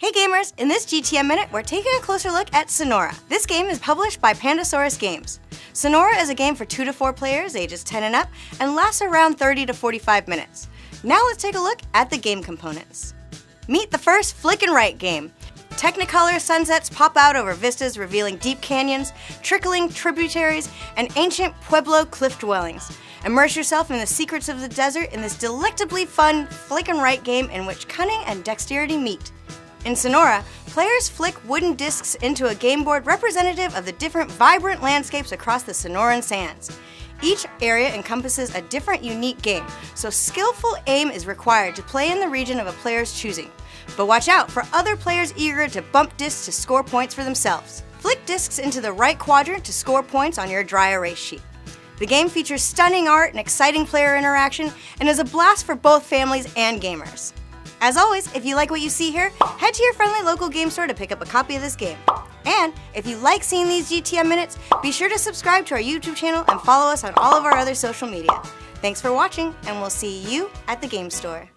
Hey gamers! In this GTM Minute, we're taking a closer look at Sonora. This game is published by Pandasaurus Games. Sonora is a game for 2 to 4 players, ages 10 and up, and lasts around 30 to 45 minutes. Now let's take a look at the game components. Meet the first Flick and Write game. Technicolor sunsets pop out over vistas revealing deep canyons, trickling tributaries, and ancient Pueblo cliff dwellings. Immerse yourself in the secrets of the desert in this delectably fun Flick and Write game in which cunning and dexterity meet. In Sonora, players flick wooden discs into a game board representative of the different vibrant landscapes across the Sonoran sands. Each area encompasses a different unique game, so skillful aim is required to play in the region of a player's choosing. But watch out for other players eager to bump discs to score points for themselves. Flick discs into the right quadrant to score points on your dry erase sheet. The game features stunning art and exciting player interaction and is a blast for both families and gamers. As always, if you like what you see here, head to your friendly local game store to pick up a copy of this game. And if you like seeing these GTM minutes, be sure to subscribe to our YouTube channel and follow us on all of our other social media. Thanks for watching, and we'll see you at the game store.